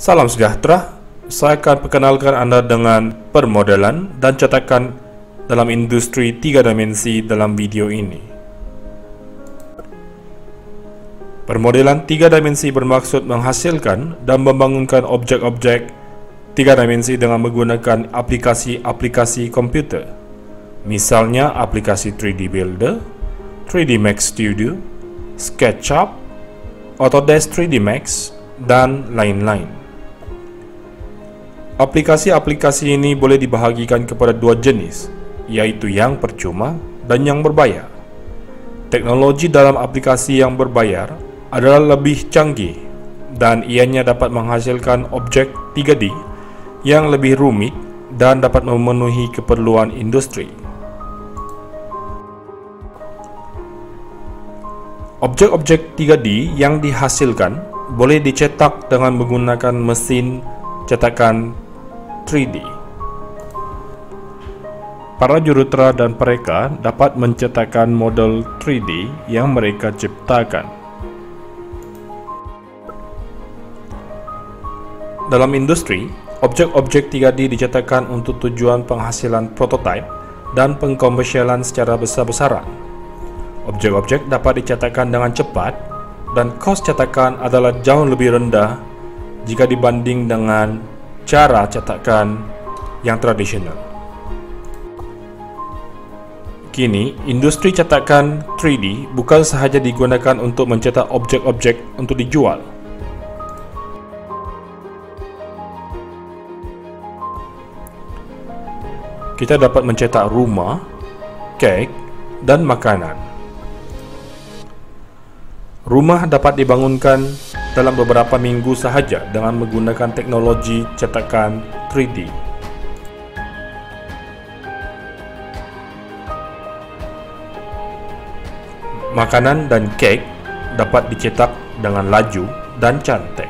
Salam sejahtera, saya akan perkenalkan Anda dengan permodelan dan cetakan dalam industri tiga dimensi dalam video ini. Permodelan tiga dimensi bermaksud menghasilkan dan membangunkan objek-objek tiga dimensi dengan menggunakan aplikasi-aplikasi komputer. Misalnya aplikasi 3D Builder, 3D Max Studio, SketchUp, Autodesk 3D Max, dan lain-lain. Aplikasi-aplikasi ini boleh dibahagikan kepada dua jenis, yaitu yang percuma dan yang berbayar. Teknologi dalam aplikasi yang berbayar adalah lebih canggih dan ianya dapat menghasilkan objek 3D yang lebih rumit dan dapat memenuhi keperluan industri. Objek-objek 3D yang dihasilkan boleh dicetak dengan menggunakan mesin cetakan 3D. Para jurutera dan pereka dapat mencetakkan model 3D yang mereka ciptakan. Dalam industri, objek-objek 3D dicetakkan untuk tujuan penghasilan prototipe dan pengkomersialan secara besar-besaran. Objek-objek dapat dicetakkan dengan cepat dan kos cetakan adalah jauh lebih rendah jika dibanding dengan cara cetakan yang tradisional. Kini, industri cetakan 3D bukan sahaja digunakan untuk mencetak objek-objek untuk dijual, kita dapat mencetak rumah, kek, dan makanan. Rumah dapat dibangunkan dalam beberapa minggu sahaja dengan menggunakan teknologi cetakan 3D. Makanan dan kek dapat dicetak dengan laju dan cantik.